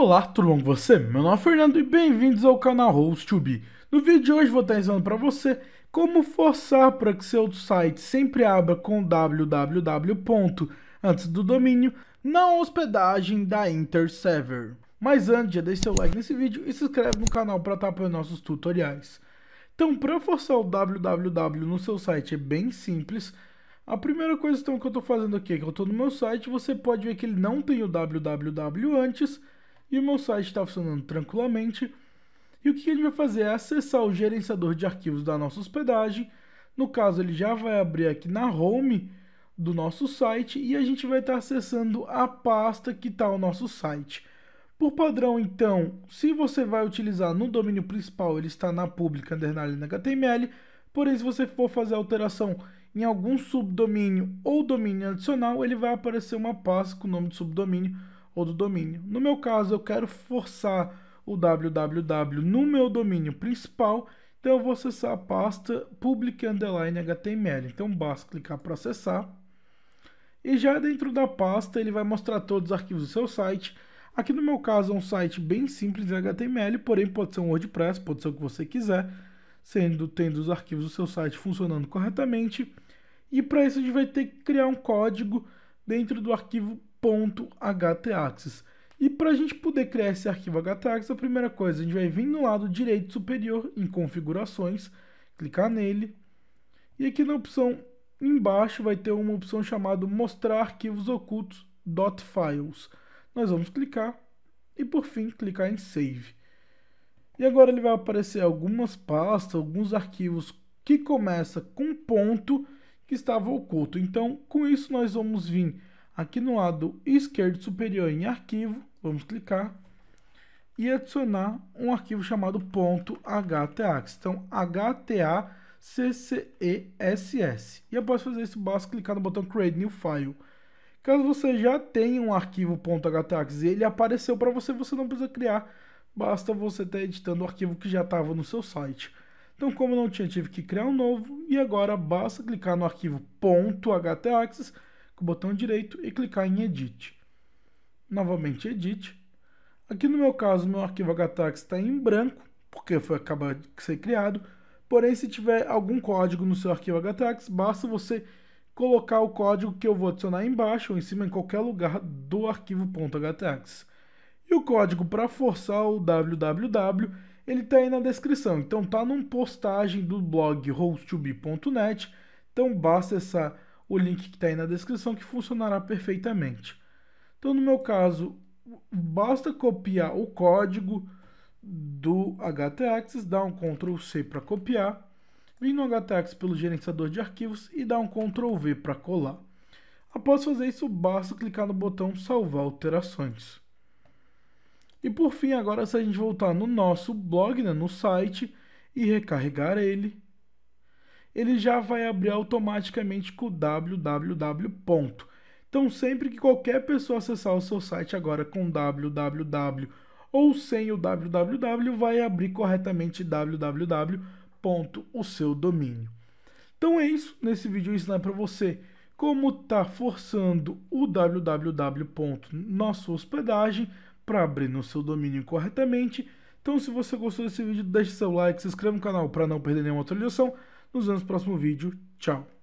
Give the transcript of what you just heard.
Olá, tudo bom com você? Meu nome é Fernando e bem-vindos ao canal Host2Be. No vídeo de hoje vou estar ensinando para você como forçar para que seu site sempre abra com www. antes do domínio na hospedagem da Interserver. Mas antes, já deixe seu like nesse vídeo e se inscreve no canal para estar apoiando nossos tutoriais. Então, para forçar o www no seu site é bem simples. A primeira coisa então, que eu estou fazendo aqui é que eu estou no meu site, você pode ver que ele não tem o www antes, e o meu site está funcionando tranquilamente. E o que a gente vai fazer é acessar o gerenciador de arquivos da nossa hospedagem. No caso, ele já vai abrir aqui na home do nosso site e a gente vai estar acessando a pasta que está o nosso site. Por padrão, então, se você vai utilizar no domínio principal, ele está na pública underline HTML, porém se você for fazer alteração em algum subdomínio ou domínio adicional, ele vai aparecer uma pasta com o nome do subdomínio ou do domínio. No meu caso, eu quero forçar o www no meu domínio principal, então eu vou acessar a pasta public underline HTML. Então basta clicar para acessar. E já dentro da pasta ele vai mostrar todos os arquivos do seu site. Aqui no meu caso é um site bem simples em HTML, porém pode ser um WordPress, pode ser o que você quiser, sendo tendo os arquivos do seu site funcionando corretamente. E para isso a gente vai ter que criar um código dentro do arquivo .htaccess. E para a gente poder criar esse arquivo htaccess, a primeira coisa, a gente vai vir no lado direito superior em configurações, clicar nele, e aqui na opção embaixo vai ter uma opção chamada mostrar arquivos ocultos .files. Nós vamos clicar e por fim clicar em save. E agora ele vai aparecer algumas pastas, alguns arquivos que começa com ponto que estava oculto. Então, com isso nós vamos vir Aqui no lado esquerdo superior em arquivo, vamos clicar e adicionar um arquivo chamado .htaccess. Então, HTACCESS. E após fazer isso, basta clicar no botão Create New File. Caso você já tenha um arquivo .htaccess e ele apareceu para você, você não precisa criar, basta você estar editando o arquivo que já estava no seu site. Então, como não tinha, tive que criar um novo, e agora basta clicar no arquivo .htaccess com o botão direito e clicar em Edit. Novamente Edit. Aqui no meu caso, meu arquivo HTAX está em branco, porque foi acabado de ser criado. Porém, se tiver algum código no seu arquivo HTAX, basta você colocar o código que eu vou adicionar embaixo ou em cima em qualquer lugar do arquivo .htaccess. E o código para forçar o www, ele está aí na descrição. Então tá num postagem do blog host2be.net. Então basta essa o link que está aí na descrição que funcionará perfeitamente. Então, no meu caso, basta copiar o código do htaccess, dar um Ctrl C para copiar, vir no htaccess pelo gerenciador de arquivos e dar um Ctrl V para colar. Após fazer isso, basta clicar no botão salvar alterações. E por fim, agora se a gente voltar no nosso blog, né, no site, e recarregar ele, ele já vai abrir automaticamente com o www. Então, sempre que qualquer pessoa acessar o seu site agora com www ou sem o www, vai abrir corretamente www. o seu domínio. Então é isso, nesse vídeo eu ensinar para você como tá forçando o www. nossa hospedagem para abrir no seu domínio corretamente. Então se você gostou desse vídeo, deixe seu like, se inscreva no canal para não perder nenhuma atualização. Nos vemos no próximo vídeo. Tchau.